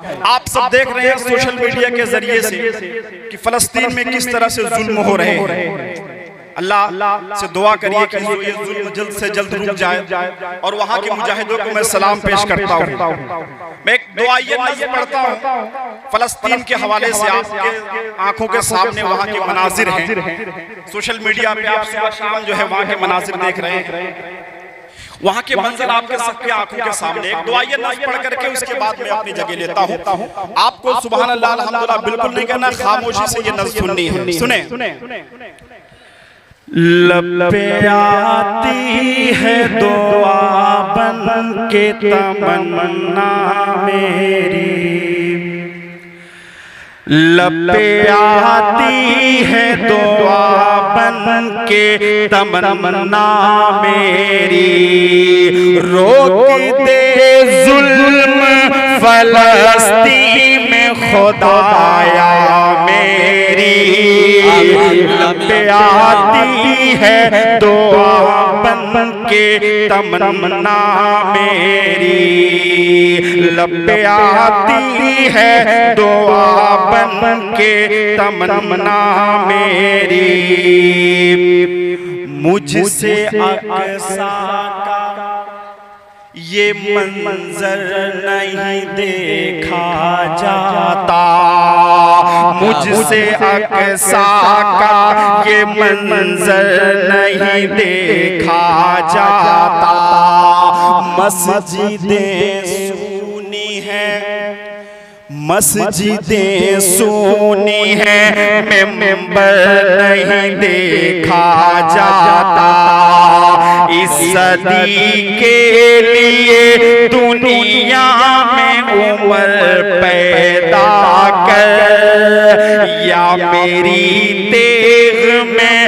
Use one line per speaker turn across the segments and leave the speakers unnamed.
आप सब देख रहे हैं सोशल मीडिया के ज़रिए से कि फलस्तीन में किस तरह से जुल्म हो रहे हैं। अल्लाह से दुआ करिए कि ये जुल्म जल्द से जल्द रुक जाए और वहाँ के मुजाहिदों को मैं सलाम पेश करता हूँ। मैं एक दुआ ये पढ़ता हूँ। फलस्तीन के हवाले से आपके आँखों के सामने वहाँ के मनाजिर हैं। सोशल मीडिया पे आप सुबह शाम जो है वहाँ के मनाजिर देख रहे हैं। वहाँ के मंजर आपके सबके आँखों के सामने एक दुआ ये नज़ पढ़ करके उसके बाद मैं अपनी जगह लेता हूँ। आपको सुबह अल्लाह अल्हम्दुलिल्लाह बिल्कुल नहीं कहना खामोशी से ये नज़ सुननी है। सुने। लपे आती है दुआ बन के तमन्ना मेरी। लपे आती है दुआ बन के तमन्ना मेरी। रोक दे जुल्म फलस्ती में खुदाया मेरी। लपे आती है दुआ बन के तमन्ना मेरी। लब आती है दुआ बन के तमन्ना मेरी। मुझसे अकसा का ये मंजर नहीं देखा जाता। मुझसे अकसा का ये मंजर नहीं देखा जाता। मस्जिदें सुनी है। मस्जिदें सुनी है मेंबर नहीं देखा जाता। इस सदी के लिए दुनिया में उम्र पैदा कर। या मेरी तेग में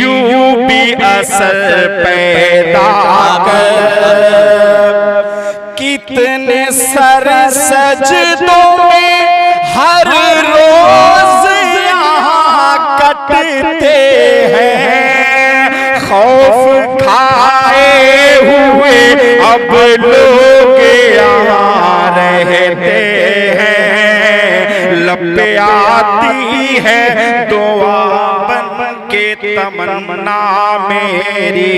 यू अयूबी असर पैदा कर। कितने सर सजदों अब लोग यहाँ रहते हैं। लपे आती है दुआ बन के तमन्ना मेरी।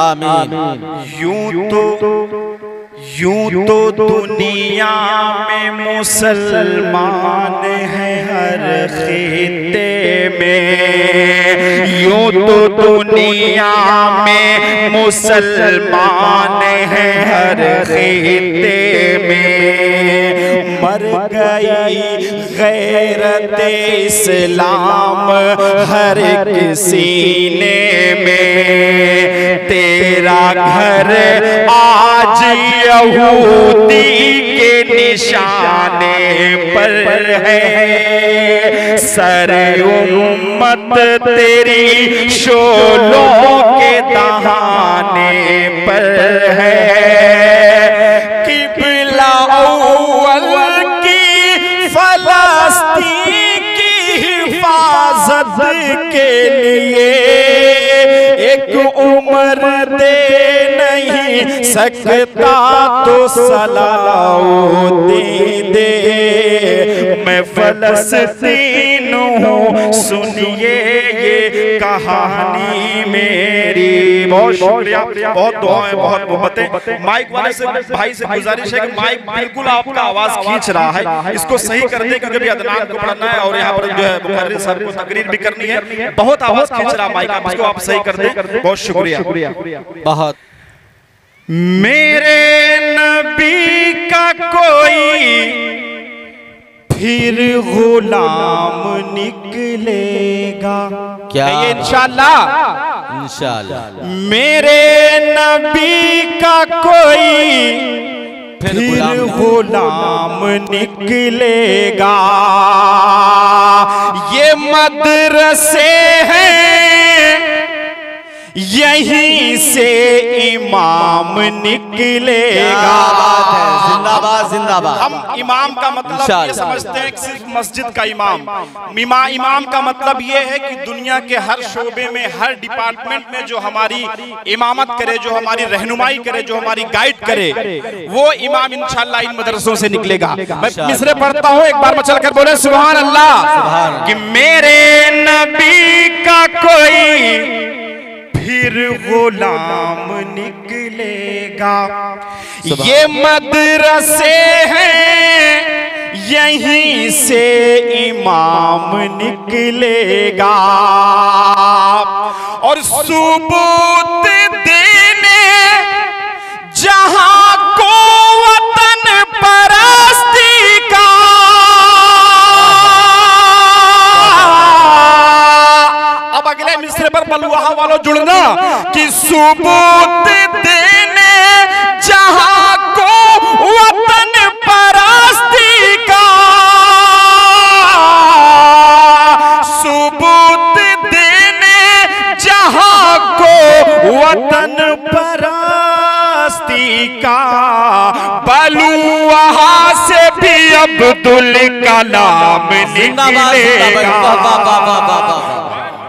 आमीन।
यूँ तो यूँ तो दुनिया में मुसलमान है हर खेते में। यूँ तो दुनिया में मुसलमान है हर खिते में मर गई गैरत इस्लाम हर सीने में तेरा घर आज यहूदी के निशाने पर है सर उम्मत तेरी शोलों के दहाने पर है। किबला अव्वल की फलस्तीन की हिफाजत के लिए एक उम्र दे नहीं सकता तो सलाउद्दीन दे। मैं फलस्तीन हूँ सुनिए ये कहानी मेरी। बहुत शुक्रिया बहुत दुआएँ बहुत मोहब्बतें। माइक वाले से भाई से गुजारिश है कि माइक बिल्कुल आपका आवाज़ खींच रहा है। इसको सही कर दे क्योंकि अभी अदनान को पढ़ना है और यहाँ पर जो है मुखर्री साहब को तकरीर भी करनी है। बहुत आवाज़ खींच रहा माइक आप इसको आप सही कर दे। बहुत शुक्रिया।
बहुत।
मेरे नबी का कोई फिर गुलाम निकलेगा।
क्या?
ये इंशाल्लाह?
इंशाल्लाह।
मेरे नबी का कोई
फिर गुलाम
निकलेगा। ये मदरसे हैं यहीं से इमाम निकलेगा।
जिंदाबाद जिंदाबाद।
हम इमाम का मतलब ये समझते हैं कि सिर्फ़ मस्जिद का इमाम। इमा इमाम का मतलब ये है कि दुनिया के हर शोबे में हर डिपार्टमेंट में जो हमारी इमामत करे जो हमारी रहनुमाई करे जो हमारी गाइड करे वो इमाम इंशाल्लाह इन मदरसों से निकलेगा। मैं मिसरे पढ़ता हूँ एक बार मचल कर बोले सुबहान अल्लाह कि मेरे नबी का कोई गुलाम निकलेगा। ये मदरसे हैं यहीं से इमाम निकलेगा। और सुबूत बलुआ वालों जुड़ना कि सुबूत देने जहाँ को वतन परस्ती का सुबूत देने जहाँ को वतन परस्ती का बलुआ से भी अब्दुल कलाम निकलेगा।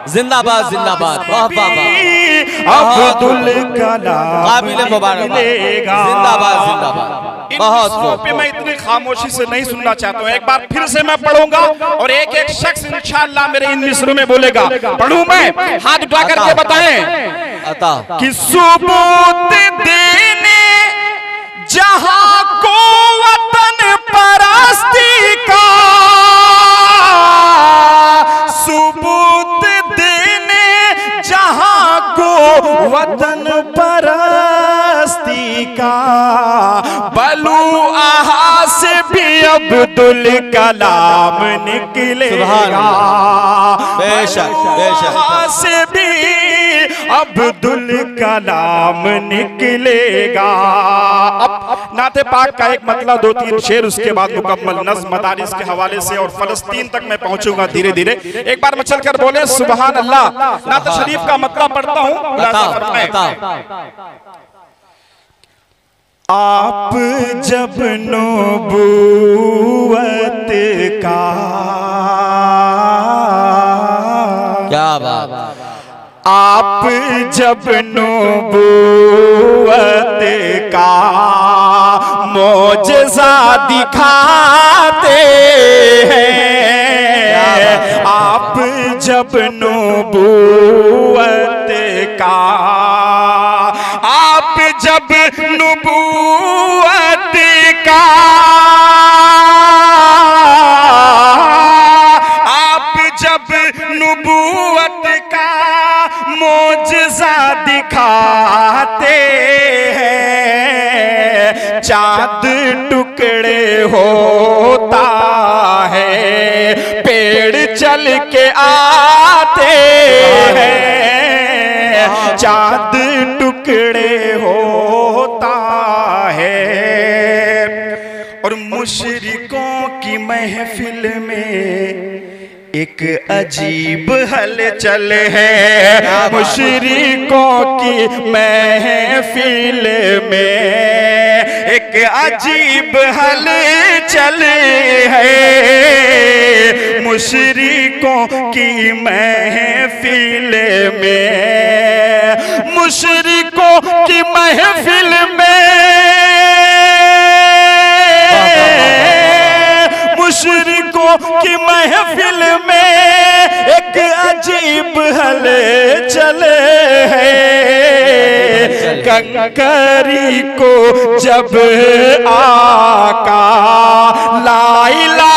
जिंदाबाद जिंदाबाद। वाह वाह वाह।
अब्दुल कलाम।
काबिल मुबारक। जिंदाबाद जिंदाबाद। बहुत
पे मैं इतनी खामोशी से नहीं सुनना चाहता हूँ। एक बार फिर से मैं पढ़ूँगा और एक एक शख्स इंशाअल्लाह मेरे इन मिसरों में बोलेगा। पढ़ू मैं? हाथ उठा करके बताएँ। कि सुबूत देने जहाँ को वतन परस्ती अब्दुल कलाम निकलेगा।
बेशक, बेशक।
से भी अब्दुल कलाम निकलेगा। अब नाते पाक का एक मतलब दो तीन शेर उसके बाद मुकम्मल नज्म मदारिस के हवाले से और फलस्तीन तक मैं पहुंचूँगा धीरे धीरे। एक बार मैं चलकर बोले सुबहान अल्लाह। नाते शरीफ का मतलब पढ़ता हूँ। आप जब नबूवत का
क्या बात।
आप जब नबूवत का मोजजा दिखाते हैं। आप जब नबूवत का आप जब नबूवत चाँद टुकड़े होता है पेड़ चल के आते हैं। चाँद टुकड़े होता है और मुशरिकों की महफिल में एक अजीब हलचल है। मुशरिकों की महफिल में एक अजीब हलचल है। मुशरिकों की महफिल में, मुशरिकों की महफिल में, मुशरिकों की महफिल में एक अजीब हल चले ककरी को जब आका लाइला